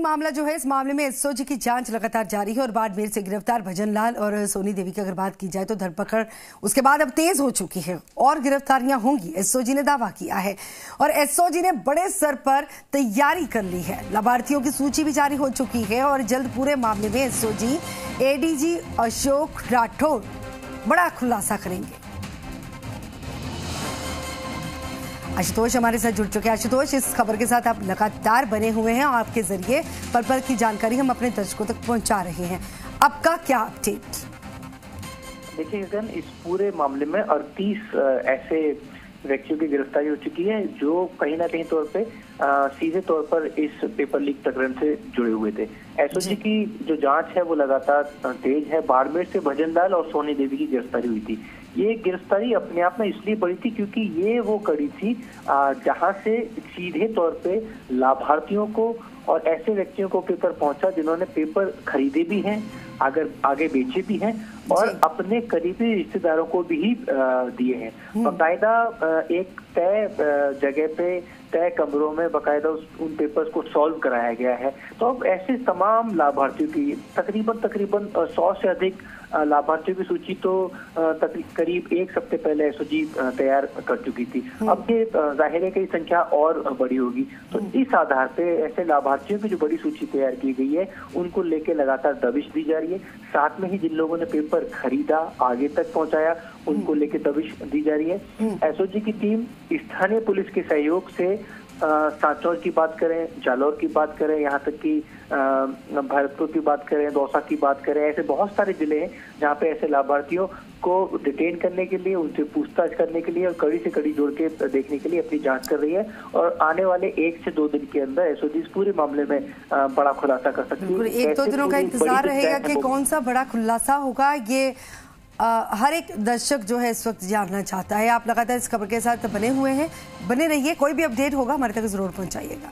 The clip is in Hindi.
मामला जो है, इस मामले में एसओजी की जाँच लगातार जारी है और बाड़मेर से गिरफ़्तार भजन लाल और सोनी देवी की अगर बात की जाए तो धरपकड़ उसके बाद अब तेज हो चुकी है और गिरफ्तारियाँ होंगी। एसओजी ने दावा किया है और एसओजी ने बड़े स्तर पर तैयारी कर ली है। लाभार्थियों की सूची भी जारी हो चुकी है और जल्द पूरे मामले में एसओजी, एडीजी, अशोक राठौर बड़ा खुलासा करेंगे। आशुतोष हमारे साथ जुड़ चुके हैं। आशुतोष इस खबर के साथ आप लगातार बने हुए हैं और आपके ज़रिए पल पल की जानकारी हम अपने दर्शकों तक पहुँचा रहे हैं। आपका क्या अपडेट? देखिए इस पूरे मामले में अड़तीस ऐसे व्यक्तियों की गिरफ्तारी हो चुकी है जो कहीं ना कहीं तौर पे आ, सीधे तौर पर इस पेपर लीक प्रकरण से जुड़े हुए थे। एसओजी की जो जाँच है वो लगातार तेज है। बाड़मेर से भजन लाल और सोनी देवी की गिरफ्तारी हुई थी। ये गिरफ्तारी अपने आप में इसलिए बड़ी थी क्योंकि ये वो कड़ी थी जहाँ से सीधे तौर पे लाभार्थियों को और ऐसे व्यक्तियों को पेपर पहुँचा जिन्होंने पेपर खरीदे भी हैं अगर आगे बेचे भी हैं और अपने करीबी रिश्तेदारों को भी दिए हैं। हम्म। बाकायदा एक तय जगह पे तय कमरों में बाकायदा उन पेपर्स को सॉल्व कराया गया है तो अब ऐसे तमाम लाभार्थियों की तकरीबन तकरीबन सौ से अधिक लाभार्थियों की सूची तो करीब एक हफ़्ते पहले एसओजी तैयार कर चुकी थी हम्म। अब ये ज़ाहिर है कि संख्या और बड़ी होगी तो हम्म। इस आधार पे ऐसे लाभार्थियों की जो बड़ी सूची तैयार की गई है उनको लेके लगातार दबिश दी जा रही है साथ में ही जिन लोगों ने पेपर खरीदा आगे तक पहुँचाया उनको हम्म। लेके दबिश दी जा रही है एसओजी की टीम स्थानीय पुलिस के सहयोग से सांचौर की बात करें जालौर की बात करें यहाँ तक कि भरतपुर की बात करें दौसा की बात करें ऐसे बहुत सारे ज़िले हैं जहाँ पे ऐसे लाभार्थियों को डिटेन करने के लिए उनसे पूछताछ करने के लिए और कड़ी से कड़ी जोड़ के देखने के लिए अपनी जाँच कर रही है और आने वाले एक से दो दिन के अंदर एसओजी इस पूरे मामले में बड़ा खुलासा कर सकती है। एक दो दिनों का इंतज़ार रहेगा कि कौन सा बड़ा खुलासा होगा। ये आ, हर एक दर्शक जो है इस वक्त जानना चाहता है। आप लगातार इस खबर के साथ बने हुए हैं। बने रहिए कोई भी अपडेट होगा हमारे तक ज़रूर पहुंचाइएगा।